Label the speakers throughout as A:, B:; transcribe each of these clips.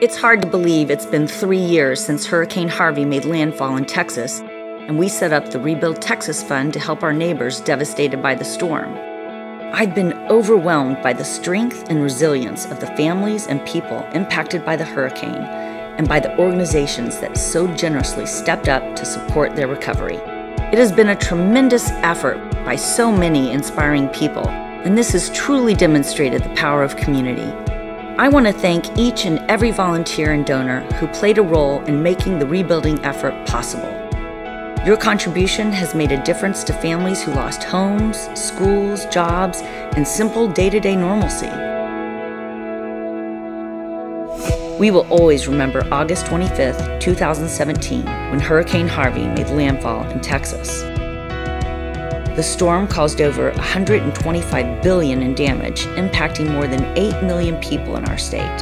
A: It's hard to believe it's been three years since Hurricane Harvey made landfall in Texas, and we set up the Rebuild Texas Fund to help our neighbors devastated by the storm. I've been overwhelmed by the strength and resilience of the families and people impacted by the hurricane and by the organizations that so generously stepped up to support their recovery. It has been a tremendous effort by so many inspiring people, and this has truly demonstrated the power of community. I want to thank each and every volunteer and donor who played a role in making the rebuilding effort possible. Your contribution has made a difference to families who lost homes, schools, jobs, and simple day to day normalcy. We will always remember August 25, 2017, when Hurricane Harvey made landfall in Texas. The storm caused over 125 billion in damage, impacting more than 8 million people in our state.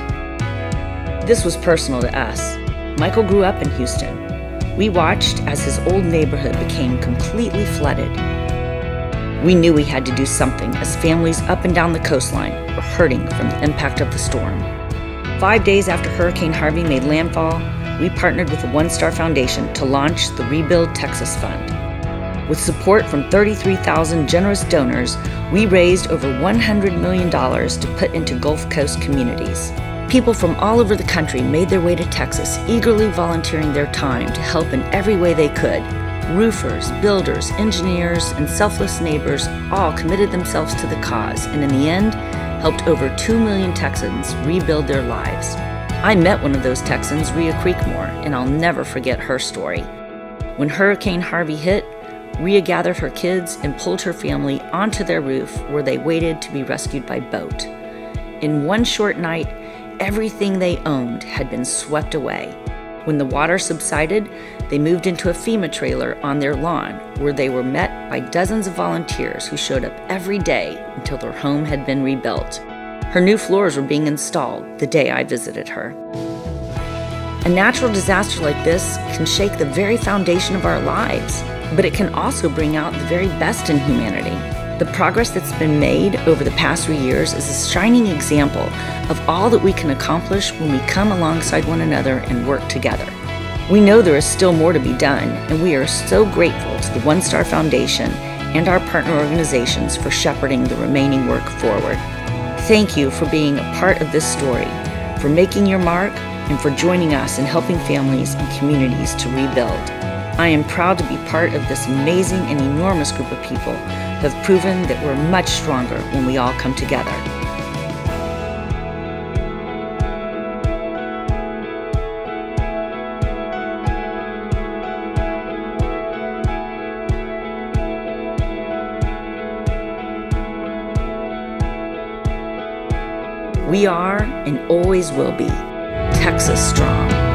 A: This was personal to us. Michael grew up in Houston. We watched as his old neighborhood became completely flooded. We knew we had to do something as families up and down the coastline were hurting from the impact of the storm. Five days after Hurricane Harvey made landfall, we partnered with the OneStar Foundation to launch the Rebuild Texas Fund. With support from 33,000 generous donors, we raised over $100 million to put into Gulf Coast communities. People from all over the country made their way to Texas, eagerly volunteering their time to help in every way they could. Roofers, builders, engineers, and selfless neighbors all committed themselves to the cause and in the end helped over 2 million Texans rebuild their lives. I met one of those Texans, Rhea Creekmore, and I'll never forget her story. When Hurricane Harvey hit, Rhea gathered her kids and pulled her family onto their roof where they waited to be rescued by boat. In one short night, everything they owned had been swept away. When the water subsided, they moved into a FEMA trailer on their lawn where they were met by dozens of volunteers who showed up every day until their home had been rebuilt. Her new floors were being installed the day I visited her. A natural disaster like this can shake the very foundation of our lives but it can also bring out the very best in humanity. The progress that's been made over the past three years is a shining example of all that we can accomplish when we come alongside one another and work together. We know there is still more to be done, and we are so grateful to the OneStar Foundation and our partner organizations for shepherding the remaining work forward. Thank you for being a part of this story, for making your mark, and for joining us in helping families and communities to rebuild. I am proud to be part of this amazing and enormous group of people who have proven that we're much stronger when we all come together. We are and always will be Texas Strong.